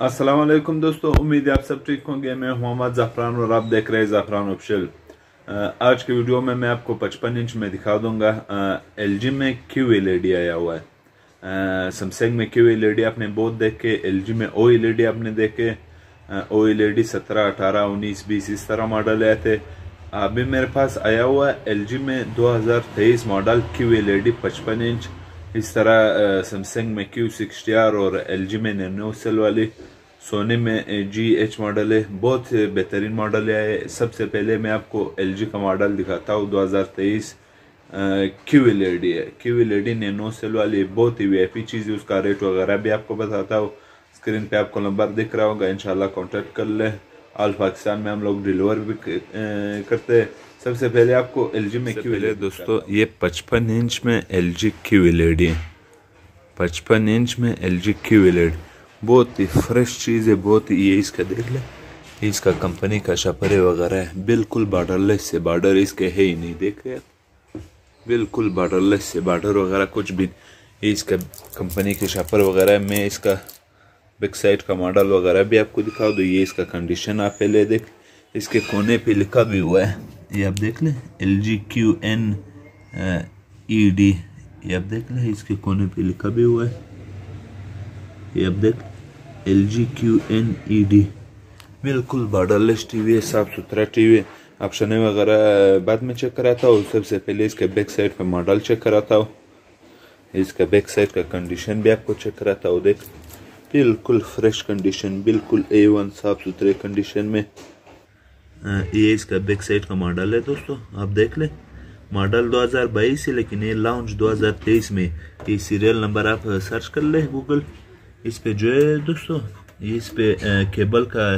السلام علیکم دوستو، امید ہے آپ سب ٹھیک ہوں گے۔ میں محمد زعفران اور آپ دیکھ رہے ہیں زعفران آج کے ویڈیو میں میں آپ کو پچپن انچ میں دکھا دوں گا۔ ایل جی میں کیو ایل ای ڈی آیا ہوا ہے۔ سمسنگ میں کیو ایل ای ڈی آپ نے بہت دیکھے ایل جی میں او ایل ای ڈی آپ نے دیکھے۔ او ایل ای ڈی سترہ، اٹھارہ، انیس، بیس، اس طرح ماڈل آئے تھے۔ ابھی میرے پاس آیا ہوا ہے ایل جی میں دو ہزار تیئیس model Q L E D پچپن انچ۔ اس طرح سمسنگ میں کیو سکسٹی آر اور ایل جی میں نینو سیل والی۔ سونی میں جی ایچ ماڈل ہے بہت بہترین ماڈل ہے۔ سب سے پہلے میں آپ کو ایل جی کا ماڈل دکھاتا ہوں دو ہزار تیئیس کیو ایل ای ڈی ہے۔ کیو ایل ای ڈی نو سیل والی بہت ہی وی ایپی چیز ہے اس کا ریٹ وغیرہ بھی آپ کو بتاتا ہوں۔ اسکرین پہ آپ کو نمبر دکھ رہا ہوگا انشاءاللہ کانٹیکٹ کر لیں۔ آل پاکستان میں ہم لوگ ڈیلور بھی کرتے ہیں۔ سب سے پہلے آپ کو ایل جی میں کیو ایل دوستو یہ پچپن انچ میں L G Q L E D پچپن انچ میں L G Q L E D. بہت ہی فریش چیز ہے، بہت ہی یہ اس کا دیکھ لیں۔ اس کا کمپنی کا شپرے وغیرہ ہے۔ بالکل بارڈر لیس سے بارڈر اس کے ہے ہی نہیں، دیکھ رہے بالکل بارڈر لیس سے بارڈر وغیرہ کچھ بھی۔ اس کا کمپنی کے شپر وغیرہ میں اس کا بیک سائٹ کا ماڈل وغیرہ بھی آپ کو دکھا دو یہ اس کا کنڈیشن آپ پہلے دیکھ۔ اس کے کونے پہ لکھا بھی ہوا ہے۔ یہ آپ دیکھ لیں L G Q N E D یہ آپ دیکھ لیں، اس کے کونے پہ لکھا بھی ہوا ہے۔ یہ آپ دیکھ L G Q N E D بالکل بارڈرلیس ٹی وی ہے صاف ستھرا ٹی وی آپشنیں وغیرہ بعد میں چیک کراتا ہوں سب سے پہلے اس کا بیک سائٹ پہ ماڈل چیک کراتا ہوں اس کا بیک سائٹ کا کنڈیشن بھی آپ کو چیک کراتا ہوں دیکھ بالکل فریش کنڈیشن بالکل اے ون صاف ستھرے کنڈیشن میں یہ اس کا بیک سائٹ کا ماڈل ہے دوستو آپ دیکھ لیں ماڈل دو ہزار بائیس ہے لیکن یہ لاؤنج دو ہزار تیئیس میں یہ سیریل نمبر آپ سرچ کر لیں گوگل اس پہ جو ہے دوستو، اس پہ کیبل کا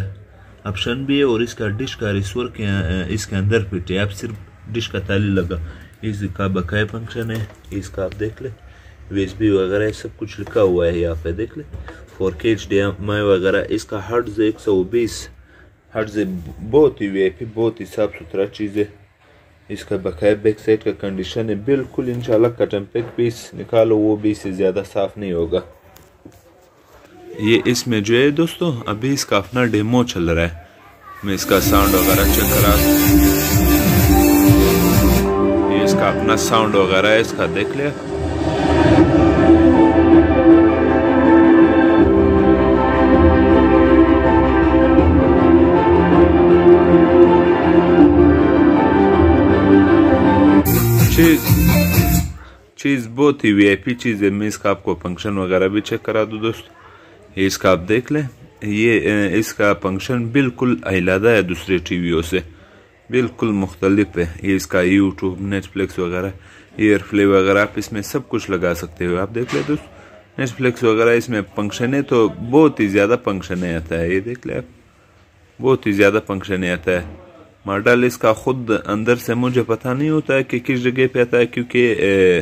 آپشن بھی ہے اور اس کا ڈش کا ریسور کے اس کے اندر پہ ٹیپ صرف ڈش کا تعلی لگا۔ اس کا بقایا فنکشن ہے، اس کا آپ دیکھ لیں۔ ویس بی وغیرہ سب کچھ لکھا ہوا ہے یہاں پہ دیکھ لیں۔ فور کے ایچ ڈی ایم آئی وغیرہ، اس کا ہرڈز ایک سو بیس ہرڈز بہت ہی وی پی، بہت ہی صاف ستھرا چیز ہے۔ اس کا بکائے بیک سائڈ کا کنڈیشن ہے، بالکل انشاءاللہ کٹن پیک پیس نکالو، وہ بھی اسے زیادہ صاف نہیں ہوگا۔ یہ اس میں جو ہے دوستو، ابھی اس کا اپنا ڈیمو چل رہا ہے۔ میں اس کا ساؤنڈ وغیرہ چیک کرا۔ یہ اس کا اپنا ساؤنڈ وغیرہ ہے، اس کا دیکھ لیا۔ چیز چیز بہت ہی وی آئی پی چیز ہے۔ میں اس کا آپ کو فنکشن وغیرہ بھی چیک کرا دوں دوست اس کا آپ دیکھ لیں، یہ اس کا فنکشن بالکل اہلادہ ہے دوسرے ٹی ویوں سے۔ بالکل مختلف ہے۔ یہ اس کا یوٹیوب نیٹ فلکس وغیرہ، ایئر فلے وغیرہ، آپ اس میں سب کچھ لگا سکتے ہو۔ آپ دیکھ لیں تو نیٹ فلیکس وغیرہ اس میں پنکشن ہے تو بہت ہی زیادہ فنکشن آتا ہے۔ یہ دیکھ لیں آپ، بہت ہی زیادہ فنکشن آتا ہے۔ ماڈل اس کا خود اندر سے، مجھے پتہ نہیں ہوتا ہے کہ کس جگہ پہ آتا ہے، کیونکہ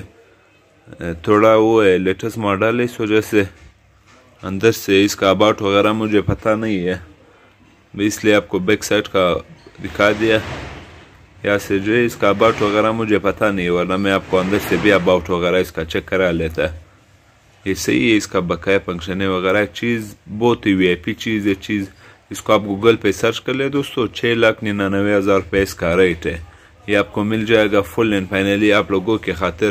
تھوڑا وہ ہے، لیٹسٹ ماڈل اس وجہ سے اندر سے اس کا آباٹ وغیرہ مجھے پتہ نہیں ہے۔ میں اس لیے آپ کو بیک سائڈ کا دکھا دیا۔ یا سے جو ہے اس کا اباؤٹ وغیرہ مجھے پتہ نہیں ورنہ میں آپ کو اندر سے بھی آباٹ وغیرہ اس کا چیک کرا لیتا۔ ہے یہ صحیح ہے، اس کا بکایا فنکشن ہے وغیرہ۔ چیز بہت ہی وی آئی پی چیز ہے، چیز اس کو آپ گوگل پہ سرچ کر لیں دوستو، چھ لاکھ ننانوے ہزار پیس اس کا ریٹ ہے۔ یہ آپ کو مل جائے گا فل اینڈ فائنلی آپ لوگوں کے خاطر۔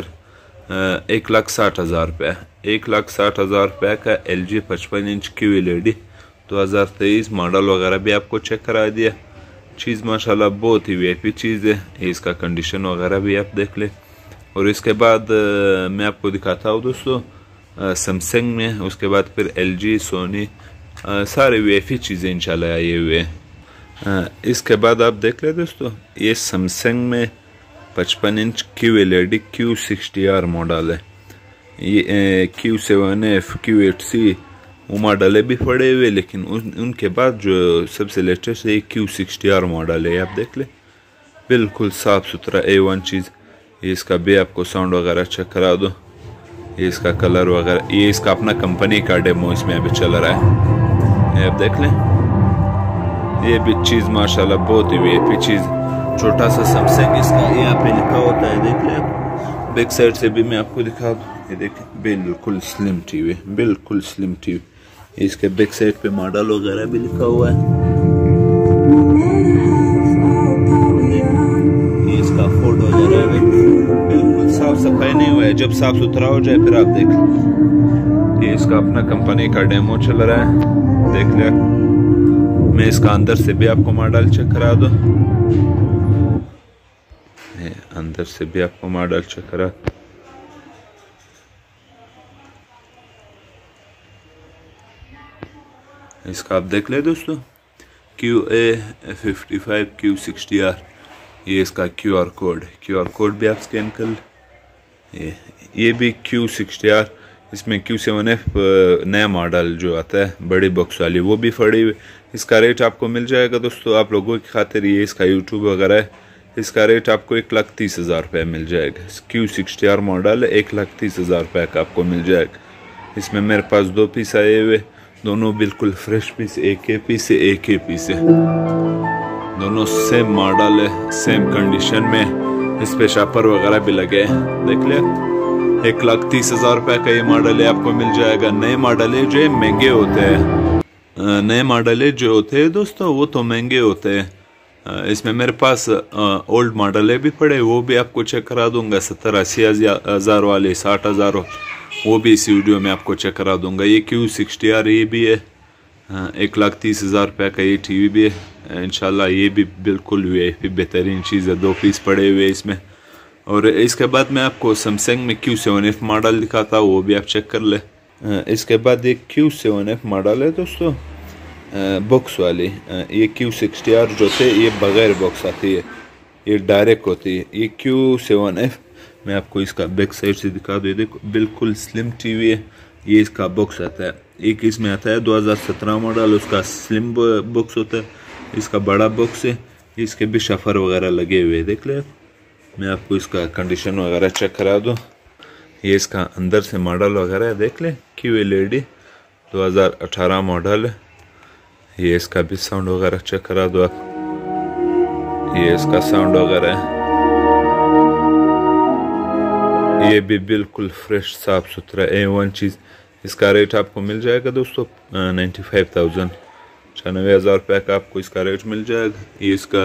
ایک لاکھ ساٹھ ہزار روپے۔ ایک لاکھ ساٹھ ہزار روپے کا ایل جی پچپن inch Q L E D دو ہزار تیئیس ماڈل وغیرہ بھی آپ کو چیک کرا دیا۔ چیز ماشاءاللہ بہت ہی وی آئی پی چیز ہے۔ اس کا کنڈیشن وغیرہ بھی آپ دیکھ لیں۔ اور اس کے بعد میں آپ کو دکھاتا ہوں دوستو سمسنگ میں۔ اس کے بعد پھر ایل جی سونی سارے وی آئی پی چیزیں انشاءاللہ آئے ہوئے ہیں۔ اس کے بعد آپ دیکھ لیں دوستو، یہ سمسنگ میں پچپن انچ کیو ایل ایڈی کیو سکسٹی آر ماڈل ہے۔ یہ Q seven F Q eight C وہ ماڈل ہے بھی پڑے ہوئے، لیکن ان کے بعد جو سب سے لیٹسٹ ہے، یہ کیو سکسٹی آر ماڈل ہے۔ آپ دیکھ لیں۔ بالکل صاف ستھرا اے ون چیز۔ یہ اس کا بھی آپ کو ساؤنڈ وغیرہ چیک کرا دو۔ یہ اس کا کلر وغیرہ، یہ اس کا اپنا کمپنی کا ڈیمو اس میں ابھی چل رہا ہے۔ یہ آپ دیکھ لیں۔ یہ بھی چیز ماشاءاللہ بہت ہی وی چیز چیز۔ کے بیک سائڈ پہ ماڈل وغیرہ بھی لکھا ہوا ہے۔ اس کا فوڈ وغیرہ ہے۔ بالکل صاف صفائی نہیں ہوا ہے جب صاف ستھرا ہو جائے پھر آپ دیکھ یہ اس کا اپنا کمپنی کا ڈیمو چل رہا ہے۔ دیکھ لیا میں اس کا اندر سے بھی آپ کو ماڈل چیک کرا دوں۔ اندر سے بھی آپ کو ماڈل چیک اس کا آپ دیکھ لیں دوستو Q A fifty five Q sixty R یہ اس کا Q R code Q R code بھی آپ سکین کر لیں۔ یہ بھی کیو سکسٹی آر اس میں کیو سیون ایف نیا ماڈل جو آتا ہے، بڑی باکس والی، وہ بھی پڑی ہوئی۔ اس کا ریٹ آپ کو مل جائے گا دوستو، آپ لوگوں کی خاطر یہ اس کا یوٹیوب وغیرہ ہے۔ اس کا ریٹ آپ کو ایک لاکھ تیس ہزار روپے مل جائے گا۔ کیو سکسٹی آر ماڈل ایک لاکھ تیس ہزار روپے کا آپ کو مل جائے گا۔ اس میں میرے پاس دو پیس آئے ہوئے دونوں بالکل فریش پیس، ایک کے پیس ہے ایک کے پیس ہے دونوں سیم ماڈل ہے سیم کنڈیشن میں اس پہ شاپر وغیرہ بھی لگے ہیں۔ دیکھ لیا۔ ایک لاکھ تیس ہزار روپے کا یہ ماڈل ہے، آپ کو مل جائے گا۔ نئے ماڈل ہے جو مہنگے ہوتے ہیں۔ نئے ماڈل ہے جو ہوتے ہیں دوستو، وہ تو مہنگے ہوتے ہیں۔ اس میں میرے پاس اولڈ ماڈل ہے، بھی پڑے، وہ بھی آپ کو چیک کرا دوں گا، ستر اسی ہزار والے ساٹھ ہزار، وہ بھی اسی ویڈیو میں آپ کو چیک کرا دوں گا۔ یہ کیو سکسٹی آر یہ بھی ہے ایک لاکھ تیس ہزار روپے کا یہ ٹی وی بھی ہے۔ انشاءاللہ یہ بھی بالکل وی آئی پی بہترین چیز ہے، دو پیس پڑے ہوئے اس میں۔ اور اس کے بعد میں آپ کو سمسنگ میں کیو سیون ایف ماڈل دکھاتا وہ بھی آپ چیک کر لیں۔ اس کے بعد ایک کیو سیون ایف ماڈل ہے دوستو۔ بکس والی۔ یہ کیو سکسٹی آر جو تھے، یہ بغیر بکس آتی ہے۔ یہ ڈائریکٹ ہوتی ہے۔ یہ کیو سیون ایف میں آپ کو اس کا بیک سائڈ سے دکھا دوں۔ دیکھو، بالکل سلم ٹی وی ہے۔ یہ اس کا بکس آتا ہے۔ ایک اس میں آتا ہے دو ہزار سترہ ماڈل اس کا سلم بکس ہوتا ہے۔ اس کا بڑا بکس ہے۔ اس کے بھی شفر وغیرہ لگے ہوئے دیکھ لیں میں آپ کو اس کا کنڈیشن وغیرہ چیک کرا دوں۔ یہ اس کا اندر سے ماڈل وغیرہ ہے۔ دیکھ لیں کیو ایل ای ڈی دو ہزار اٹھارہ ماڈل ہے۔ یہ اس کا بھی ساؤنڈ وغیرہ چیک کرا دو آپ یہ اس کا ساؤنڈ وغیرہ ہے یہ بھی بالکل فریش صاف ستھرا اے ون چیز اس کا ریٹ آپ کو مل جائے گا دوستو نائنٹی فائیو تھاؤزنڈ چھیانوے ہزار روپے کا آپ کو اس کا ریٹ مل جائے گا یہ اس کا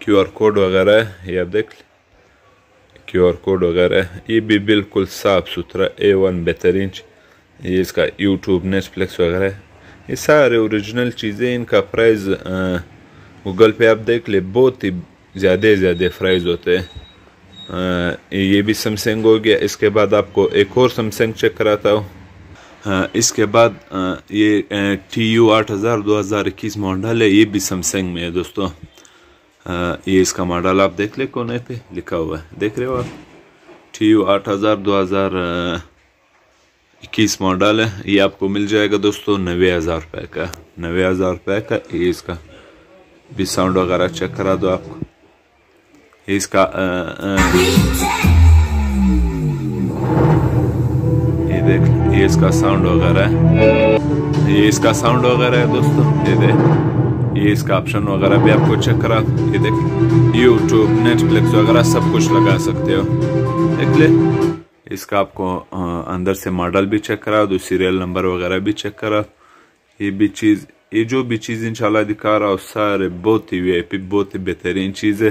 کیو آر کوڈ وغیرہ ہے یہ آپ دیکھ لیں کیو آر کوڈ وغیرہ ہے یہ بھی بالکل صاف ستھرا اے ون بہترین یہ اس کا یوٹیوب نیٹ فلیکس وغیرہ ہے یہ سارے اوریجنل چیزیں ان کا پرائز گوگل پہ آپ دیکھ لیں بہت ہی زیادہ زیادہ پرائز ہوتے ہیں یہ بھی سمسنگ ہو گیا اس کے بعد آپ کو ایک اور سمسنگ چیک کراتا ہوں اس کے بعد یہ ٹی یو آٹھ ہزار دو ہزار اکیس ماڈل ہے یہ بھی سمسنگ میں ہے دوستو یہ اس کا ماڈل آپ دیکھ لیں کونے پہ لکھا ہوا ہے دیکھ رہے ہو آپ ٹی یو آٹھ ہزار دو ہزار اکیس ماڈل ہے، یہ آپ کو مل جائے گا دوستو، نوے ہزار روپے کا۔ نوے ہزار روپے کا، یہ اس کا۔ بھی ساؤنڈ وغیرہ چیک کرا دو آپ کو۔ یہ اس کا یہ دیکھ، یہ اس کا ساؤنڈ وغیرہ ہے۔ یہ اس کا ساؤنڈ وغیرہ ہے دوستو، یہ دیکھ۔ یہ اس کا آپشن وغیرہ بھی آپ کو چیک کرا۔ یہ دیکھ، یوٹیوب نیٹ فلکس وغیرہ سب کچھ لگا سکتے ہو۔ دیکھ لے۔ اس کا آپ کو اندر سے ماڈل بھی چیک کرا دو سیریل نمبر وغیرہ بھی چیک کرا۔ یہ بھی چیز، یہ جو بھی چیز انشاءاللہ دکھا رہا ہوں سارے بہت ہی وی آئی پی بہت ہی بہترین چیز ہے۔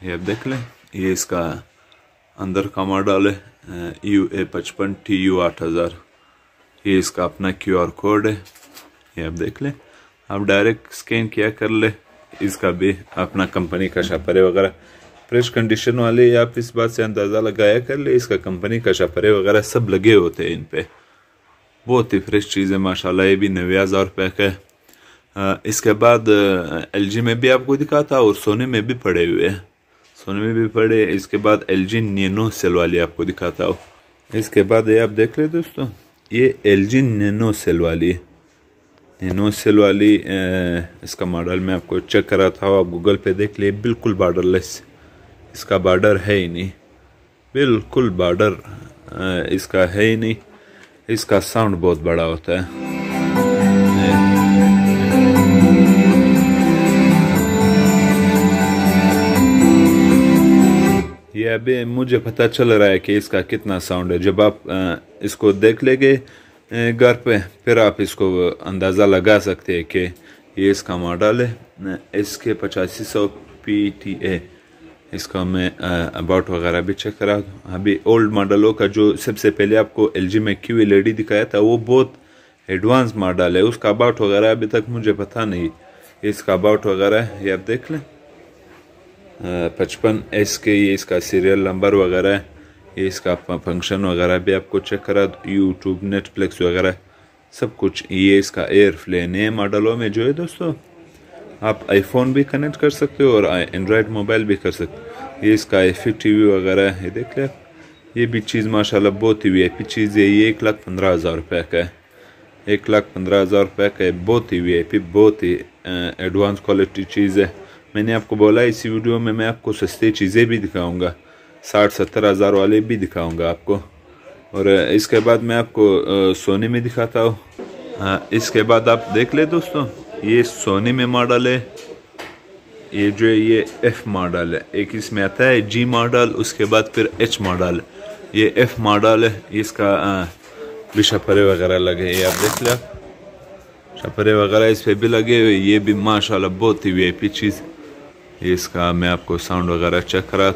یہ آپ دیکھ لیں، یہ اس کا اندر کا ماڈل ہے یو اے پچپن، ٹی یو آٹھ ہزار۔ یہ اس کا اپنا کیو آر کوڈ ہے، یہ آپ دیکھ لیں۔ آپ ڈائریکٹ سکین کیا کر لیں، اس کا بھی اپنا کمپنی کا شاپرے وغیرہ۔ فریش کنڈیشن والے آپ اس بات سے اندازہ لگایا کر لیں، اس کا کمپنی کا شاپرے وغیرہ سب لگے ہوتے ہیں ان پہ۔ بہت ہی فریش چیز ہے ماشاءاللہ یہ بھی نوے ہزار روپے کا ہے۔ اس کے بعد ایل جی میں بھی آپ کو دکھاتا اور سونے میں بھی پڑے ہوئے ہیں۔ سونے میں بھی پڑے، اس کے بعد ایل جی نینو سیل والی آپ کو دکھاتا ہوں۔ اس کے بعد یہ آپ دیکھ لیں دوستو، یہ ایل جی نینو سیل والی۔ نینو سیل والی اس کا ماڈل میں آپ کو چیک کرا تھا آپ گوگل پہ دیکھ لیں، بالکل بارڈر لیس اس کا بارڈر ہے ہی نہیں۔ بالکل بارڈر اس کا ہے ہی نہیں۔ اس کا ساؤنڈ بہت بڑا ہوتا ہے۔ یہ ابھی مجھے پتہ چل رہا ہے کہ اس کا کتنا ساؤنڈ ہے۔ جب آپ اس کو دیکھ لیں گے گھر پہ، پھر آپ اس کو اندازہ لگا سکتے ہیں کہ یہ اس کا ماڈل ہے۔ اس کے پچاسی سو پی ٹی اے اس کا میں اباؤٹ وغیرہ بھی چیک کرا ابھی اولڈ ماڈلوں کا جو سب سے پہلے آپ کو ایل جی میں کیو ایل ای ڈی دکھایا تھا، وہ بہت ایڈوانس ماڈل ہے۔ اس کا اباؤٹ وغیرہ ابھی تک مجھے پتہ نہیں۔ اس کا اباؤٹ وغیرہ یہ آپ دیکھ لیں۔ پچپن ایس کے، یہ اس کا سیریل نمبر وغیرہ یہ اس کا فنکشن وغیرہ بھی آپ کو چیک کرا یوٹیوب نیٹ فلیکس وغیرہ، سب کچھ۔ یہ اس کا ایئر فلین ہے ماڈلوں میں جو ہے دوستو۔ آپ آئی فون بھی کنیکٹ کر سکتے ہو اور اینڈرائڈ موبائل بھی کر سکتے یہ اس کا آئی ٹی وی وغیرہ ہے دیکھ لیں۔ یہ بھی چیز ماشاءاللہ بہت ہی وی ایپی چیز ہے۔ یہ ایک لاکھ پندرہ ہزار روپے کا ہے۔ ایک لاکھ پندرہ ہزار روپے کا ہے بہت ہی وی ایپی بہت ہی ایڈوانس کوالٹی چیز ہے۔ میں نے آپ کو بولا اسی ویڈیو میں میں آپ کو سستے چیزیں بھی دکھاؤں گا۔ ساٹھ ستر ہزار والے بھی دکھاؤں گا آپ کو۔ اور اس کے بعد میں آپ کو سونے میں دکھاتا ہوں۔ اس کے بعد آپ دیکھ لیں دوستوں۔ یہ سونی میں ماڈل ہے، یہ جو ہے یہ ایف ماڈل ہے۔ ایک اس میں آتا ہے جی ماڈل، اس کے بعد پھر ایچ ماڈل۔ یہ ایف ماڈل ہے، اس کا بھی شپرے وغیرہ لگے یہ آپ دیکھ لیا۔ شپرے وغیرہ اس پہ بھی لگے ہوئے، یہ بھی ماشاءاللہ بہت ہی وی آئی پی چیز۔ یہ اس کا میں آپ کو ساؤنڈ وغیرہ چیک کرا۔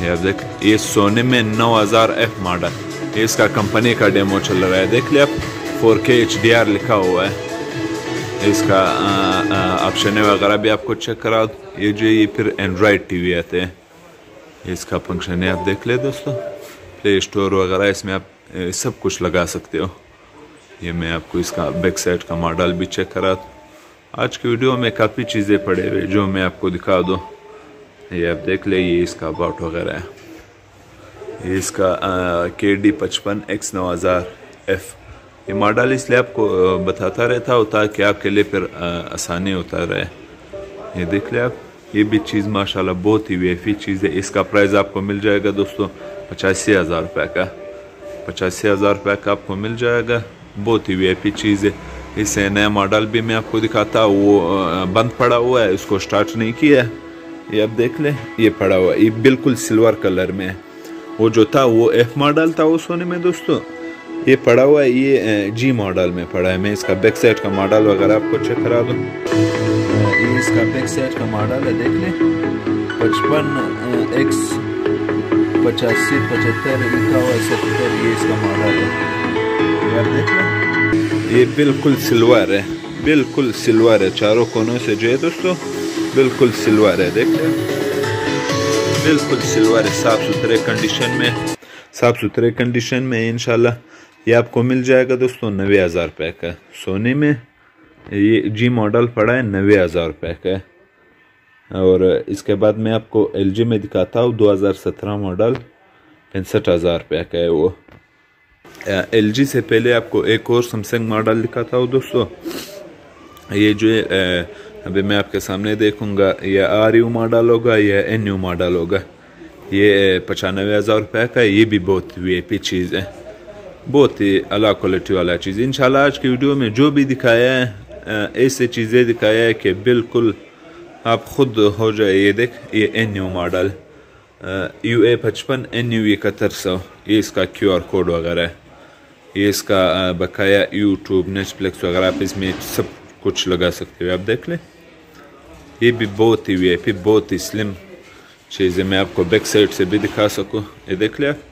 یہ آپ دیکھ، یہ سونے میں نو ہزار ایف ماڈل۔ یہ اس کا کمپنی کا ڈیمو چل رہا ہے۔ دیکھ لیا آپ فور کے ایچ ڈی آر لکھا ہوا ہے۔ اس کا آپشن وغیرہ بھی آپ کو چیک کرا دو یہ جو یہ پھر اینڈرائڈ ٹی وی آتے ہیں اس کا فنکشن ہے آپ دیکھ لیں دوستوں پلے اسٹور وغیرہ اس میں آپ سب کچھ لگا سکتے ہو یہ میں آپ کو اس کا بیک سائڈ کا ماڈل بھی چیک کرا آج کی ویڈیو میں کافی چیزیں پڑے ہوئے جو میں آپ کو دکھا دوں یہ آپ دیکھ لیں یہ اس کا اباؤٹ وغیرہ ہے اس کا کے ڈی پچپن ایکس نو ہزار ایف یہ ماڈل اس لیے آپ کو بتاتا رہتا ہوتا کہ آپ کے لیے پھر آسانی ہوتا رہے۔ یہ دیکھ لیں آپ، یہ بھی چیز ماشاءاللہ بہت ہی ویفی چیز ہے۔ اس کا پرائز آپ کو مل جائے گا دوستوں پچاسی ہزار روپے کا۔ پچاسی ہزار روپے کا آپ کو مل جائے گا۔ بہت ہی وی چیز ہے۔ اس نیا ماڈل بھی میں آپ کو دکھاتا وہ بند پڑا ہوا ہے، اس کو سٹارٹ نہیں کیا ہے۔ یہ آپ دیکھ لیں، یہ پڑا ہوا ہے۔ یہ بالکل سلور کلر میں ہے۔ وہ جو تھا، وہ ایف ماڈل تھا وہ سونے میں دوستوں یہ پڑا ہوا ہے، یہ جی ماڈل میں پڑا ہے۔ میں اس کا بیک سیٹ کا ماڈل وغیرہ آپ کو چیک کرا دوں۔ یہ اس کا بیک سیٹ کا ماڈل ہے، دیکھ لیں۔ پچپن ایکس، پچاسی، پچہتر لکھا ہوا ہے ستر یہ اس کا ماڈل ہے۔ یہ بالکل سلور ہے، بالکل سلور ہے۔ چاروں کونوں سے جو ہے دوستو، بالکل سلور ہے، دیکھ لیں۔ بالکل سلور ہے، صاف ستھرے کنڈیشن میں۔ صاف ستھرے کنڈیشن میں، انشاءاللہ۔ یہ آپ کو مل جائے گا دوستوں نوے ہزار روپے کا سونے میں یہ جی ماڈل پڑا ہے نوے ہزار روپے کا اور اس کے بعد میں آپ کو ایل جی میں دکھاتا ہوں، دو ہزار سترہ ماڈل، پینسٹھ ہزار روپے کا ہے وہ۔ ایل جی سے پہلے آپ کو ایک اور سمسنگ ماڈل دکھاتا ہوں دوستو۔ یہ جو ابھی میں آپ کے سامنے دیکھوں گا، یہ آر یو ماڈل ہوگا یا این یو ماڈل ہوگا۔ یہ پچانوے ہزار روپے کا یہ بھی بہت وی اے پی چیز ہے۔ بہت ہی اللہ کوالٹی والا چیز۔ انشاءاللہ آج کی ویڈیو میں جو بھی دکھایا ہے ایسے چیزیں دکھایا ہے کہ بالکل آپ خود ہو جائے۔ یہ دیکھ، یہ N U model U A پچپن این یو اکہتر سو۔ یہ اس کا کیو آر کوڈ وغیرہ ہے۔ یہ اس کا بقایا یوٹیوب نیٹ فلکس وغیرہ، آپ اس میں سب کچھ لگا سکتے ہو۔ آپ دیکھ لیں۔ یہ بھی بہت ہی وی آئی پی، بہت ہی سلم چیزیں میں آپ کو بیک سائڈ سے بھی دکھا سکوں۔ یہ دیکھ لیں آپ۔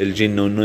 L G nano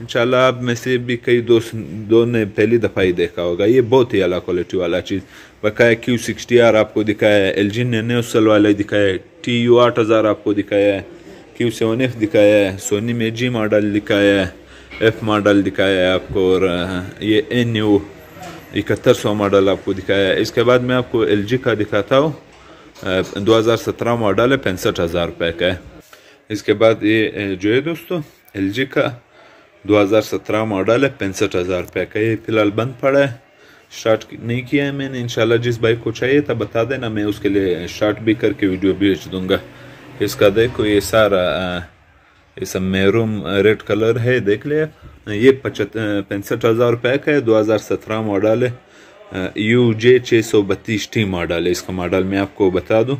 انشاءاللہ آپ میں سے بھی کئی دوست دو نے پہلی دفعہ ہی دیکھا ہوگا۔ یہ بہت ہی اعلیٰ کوالٹی والا چیز۔ بقایا کیو سکسٹی آر آپ کو دکھایا ہے۔ ایل جی نے نیوسل والا دکھایا ہے ٹی یو آٹھ ہزار آپ کو دکھایا ہے۔ کیو سیون ایف دکھایا ہے۔ سونی میں جی ماڈل دکھایا ہے۔ ایف ماڈل دکھایا ہے آپ کو اور یہ این یو اکہتر سو ماڈل آپ کو دکھایا ہے۔ اس کے بعد میں آپ کو ایل جی کا دکھاتا ہوں۔ دو ہزار سترہ ماڈل ہے، پینسٹھ ہزار روپے کا ہے۔ اس کے بعد یہ جو ہے دوستو ایل جی کا دو ہزار سترہ ماڈل ہے، پینسٹھ ہزار روپے کا یہ فی الحال بند پڑا ہے۔ شارٹ نہیں کیا ہے میں نے، انشاءاللہ جس بائک کو چاہیے تھا بتا دینا، میں اس کے لیے شارٹ بھی کر کے ویڈیو بھیج دوں گا۔ اس کا دیکھو، یہ سارا ایسا میروم ریڈ کلر ہے، دیکھ لیا۔ یہ پچہتر پینسٹھ ہزار روپے کا ہے، دو ہزار سترہ ماڈل ہے۔ یو جے چھ سو بتیس ٹی ماڈل ہے۔ اس کا ماڈل میں آپ کو بتا دوں۔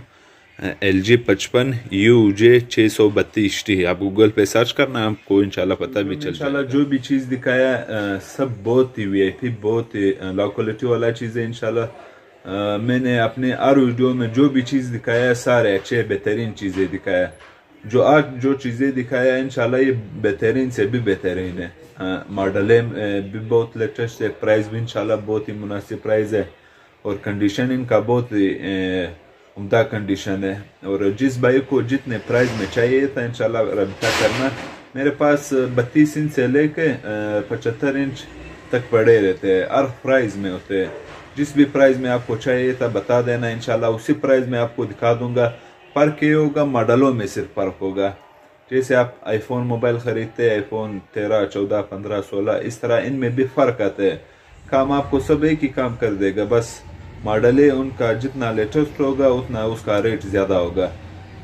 ایل جی پچپن یو جے چھ سو بتیس. ٹی آپ گوگل پہ سرچ کرنا آپ کو انشاءاللہ پتہ بھی چل انشاءاللہ جو بھی چیز دکھایا سب بہت ہی وی آئی پی بہت ہی لو کوالٹی والا چیز ہے انشاءاللہ. میں نے اپنے ہر ویڈیو میں جو بھی چیز دکھایا سارے اچھے بہترین چیزیں دکھایا. جو آج جو چیزیں دکھایا انشاءاللہ یہ بہترین سے بھی بہترین ہے. ماڈلیں بھی بہت لیٹسٹ ہے. پرائز بھی انشاءاللہ بہت ہی مناسب پرائز ہے. اور کنڈیشن ان کا بہت ہی عمدہ کنڈیشن ہے اور جس بھائی کو جتنے پرائز میں چاہیے تھا انشاءاللہ رابطہ کرنا، میرے پاس بتیس انچ سے لے کے پچہتر انچ تک پڑے رہتے ہیں۔ ہر پرائز میں ہوتے ہیں۔ جس بھی پرائز میں آپ کو چاہیے تھا بتا دینا انشاءاللہ، اسی پرائز میں آپ کو دکھا دوں گا۔ فرق یہ ہوگا ماڈلوں میں صرف فرق ہوگا۔ جیسے آپ آئی فون موبائل خریدتے آئی فون تیرہ، چودہ، پندرہ، سولہ، اس طرح ان میں بھی فرق آتے ہیں۔ کام آپ کو سب ایک ہی کام کر دے گا، بس۔ ماڈلیں ان کا جتنا لیٹسٹ ہوگا اتنا اس کا ریٹ زیادہ ہوگا۔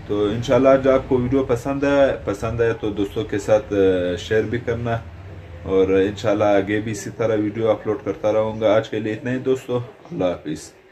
تو انشاءاللہ آج آپ کو ویڈیو پسند ہے پسند ہے تو دوستوں کے ساتھ شیئر بھی کرنا۔ اور انشاءاللہ آگے بھی اسی طرح ویڈیو اپلوڈ کرتا رہوں گا۔ آج کے لیے اتنا ہی دوستو، اللہ حافظ۔